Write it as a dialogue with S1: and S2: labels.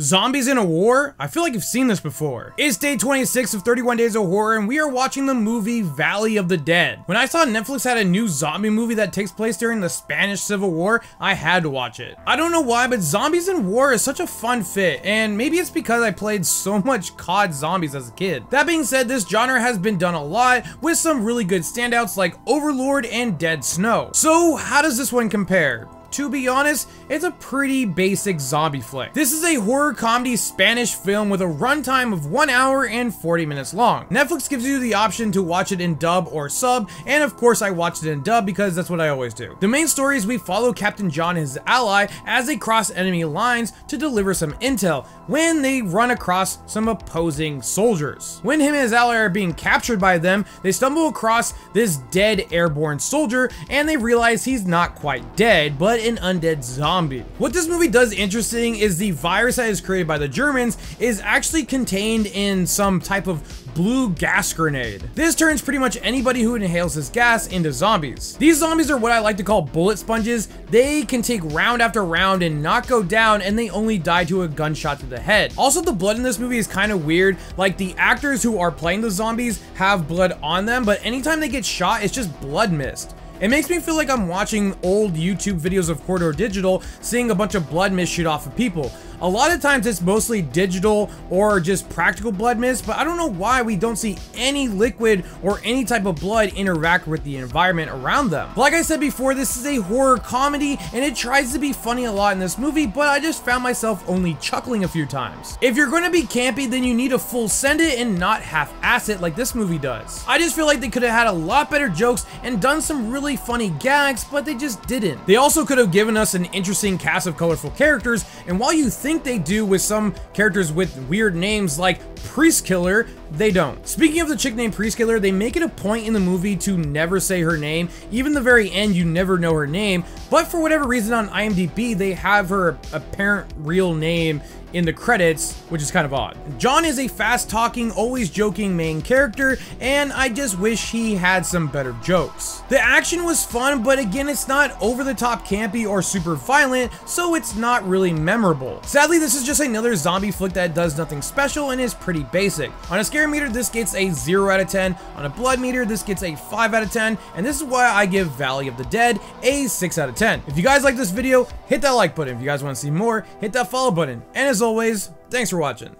S1: Zombies in a war? I feel like I've seen this before. It's day 26 of 31 Days of Horror and we are watching the movie Valley of the Dead. When I saw Netflix had a new zombie movie that takes place during the Spanish Civil War, I had to watch it. I don't know why, but zombies in war is such a fun fit, and maybe it's because I played so much COD Zombies as a kid. That being said, this genre has been done a lot with some really good standouts like Overlord and Dead Snow. So how does this one compare? To be honest, it's a pretty basic zombie flick. This is a horror comedy Spanish film with a runtime of 1 hour and 40 minutes long. Netflix gives you the option to watch it in dub or sub, and of course I watched it in dub because that's what I always do. The main story is we follow Captain John and his ally as they cross enemy lines to deliver some intel when they run across some opposing soldiers. When him and his ally are being captured by them, they stumble across this dead airborne soldier and they realize he's not quite dead, but an undead zombie. What this movie does interesting is the virus that is created by the Germans is actually contained in some type of blue gas grenade. This turns pretty much anybody who inhales this gas into zombies. These zombies are what I like to call bullet sponges. They can take round after round and not go down and they only die to a gunshot to the head. Also, the blood in this movie is kind of weird. Like the actors who are playing the zombies have blood on them, but anytime they get shot, it's just blood mist. It makes me feel like I'm watching old YouTube videos of Corridor Digital, seeing a bunch of blood mist shoot off of people. A lot of times it's mostly digital or just practical blood mist, but I don't know why we don't see any liquid or any type of blood interact with the environment around them. Like I said before, this is a horror comedy and it tries to be funny a lot in this movie, but I just found myself only chuckling a few times. If you're going to be campy, then you need to full send it and not half-ass it like this movie does. I just feel like they could have had a lot better jokes and done some really funny gags, but they just didn't. They also could have given us an interesting cast of colorful characters, and while you think think they do with some characters with weird names like Priest Killer, they don't. Speaking of the chick named Priest they make it a point in the movie to never say her name. Even the very end, you never know her name. But for whatever reason on IMDb, they have her apparent real name in the credits, which is kind of odd. John is a fast-talking, always joking main character, and I just wish he had some better jokes. The action was fun, but again, it's not over-the-top campy or super violent, so it's not really memorable. Sadly, this is just another zombie flick that does nothing special and is pretty basic. On a meter, this gets a 0 out of 10. On a blood meter, this gets a 5 out of 10, and this is why I give Valley of the Dead a 6 out of 10. If you guys like this video, hit that like button. If you guys want to see more, hit that follow button. And as always, thanks for watching.